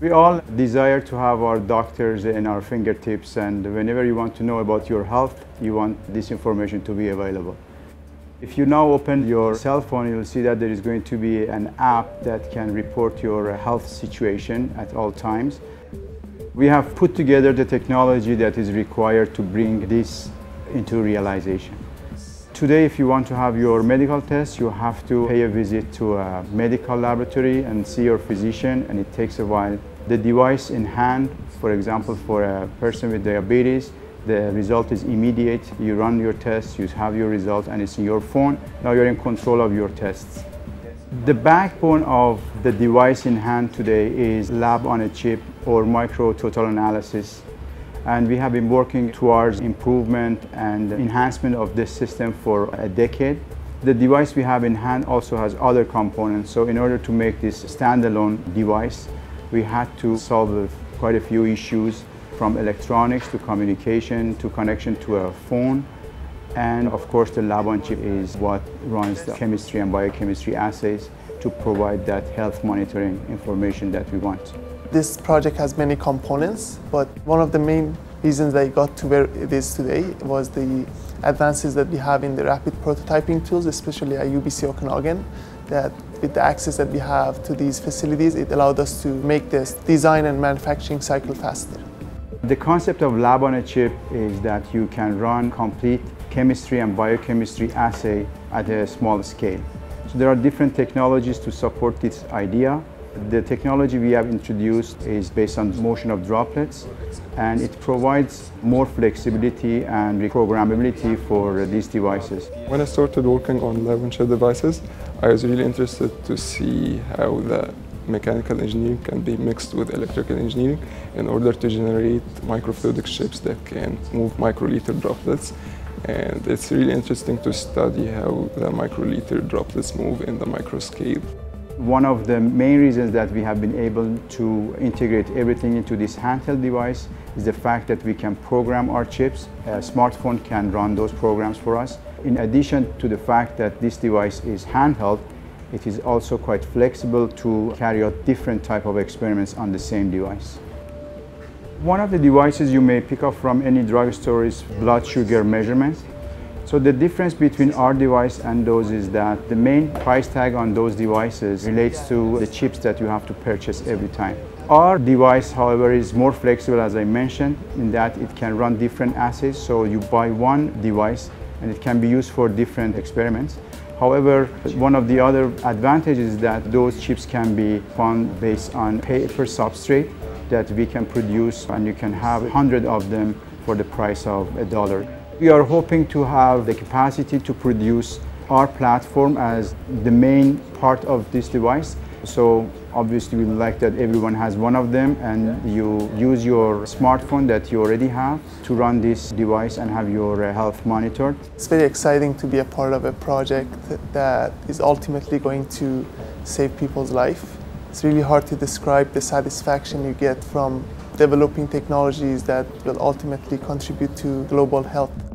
We all desire to have our doctors in our fingertips and whenever you want to know about your health, you want this information to be available. If you now open your cell phone, you'll see that there is going to be an app that can report your health situation at all times. We have put together the technology that is required to bring this into realization. Today, if you want to have your medical test, you have to pay a visit to a medical laboratory and see your physician, and it takes a while. The device in hand, for example, for a person with diabetes, the result is immediate. You run your test, you have your result, and it's in your phone. Now you're in control of your tests. The backbone of the device in hand today is lab on a chip or micro total analysis and we have been working towards improvement and enhancement of this system for a decade. The device we have in hand also has other components, so in order to make this standalone device, we had to solve quite a few issues from electronics to communication to connection to a phone. And of course, the lab on chip is what runs the chemistry and biochemistry assays to provide that health monitoring information that we want. This project has many components, but one of the main reasons it got to where it is today was the advances that we have in the rapid prototyping tools, especially at UBC Okanagan, that with the access that we have to these facilities, it allowed us to make this design and manufacturing cycle faster. The concept of lab on a chip is that you can run complete chemistry and biochemistry assay at a small scale. So there are different technologies to support this idea. The technology we have introduced is based on motion of droplets and it provides more flexibility and reprogrammability for these devices. When I started working on chip devices, I was really interested to see how the mechanical engineering can be mixed with electrical engineering in order to generate microfluidic chips that can move microliter droplets. And it's really interesting to study how the microliter droplets move in the microscale. One of the main reasons that we have been able to integrate everything into this handheld device is the fact that we can program our chips. A smartphone can run those programs for us. In addition to the fact that this device is handheld, it is also quite flexible to carry out different type of experiments on the same device. One of the devices you may pick up from any drugstore is blood sugar measurement. So the difference between our device and those is that the main price tag on those devices relates to the chips that you have to purchase every time. Our device, however, is more flexible, as I mentioned, in that it can run different assays. So you buy one device and it can be used for different experiments. However, one of the other advantages is that those chips can be found based on paper substrate that we can produce and you can have 100 of them for the price of a dollar. We are hoping to have the capacity to produce our platform as the main part of this device. So obviously we like that everyone has one of them and you use your smartphone that you already have to run this device and have your uh, health monitored. It's very exciting to be a part of a project that is ultimately going to save people's life. It's really hard to describe the satisfaction you get from developing technologies that will ultimately contribute to global health.